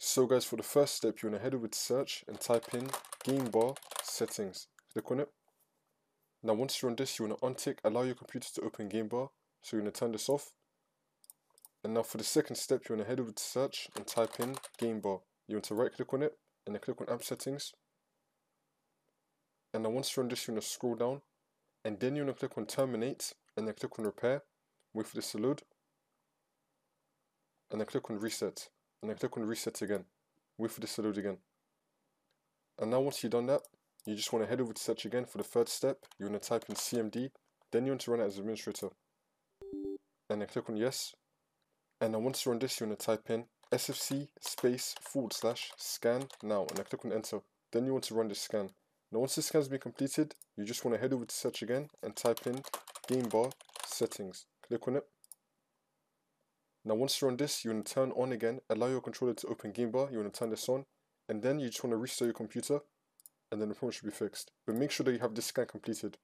So guys, for the first step, you want to head over to search and type in game bar settings. Click on it. Now once you're on this, you want to untick allow your computer to open game bar. So you're going to turn this off. And now for the second step, you want to head over to search and type in game bar. You want to right click on it and then click on app settings. And now once you're on this, you want to scroll down and then you want to click on terminate and then click on repair. Wait for this to load. And then click on reset and then click on reset again. Wait for this to load again. And now once you've done that, you just want to head over to search again for the third step. You want to type in CMD, then you want to run it as administrator. And then click on yes. And then once you're on this, you want to type in sfc space forward slash scan now and then click on enter. Then you want to run this scan. Now once the scan has been completed, you just want to head over to search again and type in game bar settings. Click on it. Now once you're on this, you want to turn on again, allow your controller to open game bar, you want to turn this on, and then you just want to restart your computer, and then the problem should be fixed. But make sure that you have this scan completed.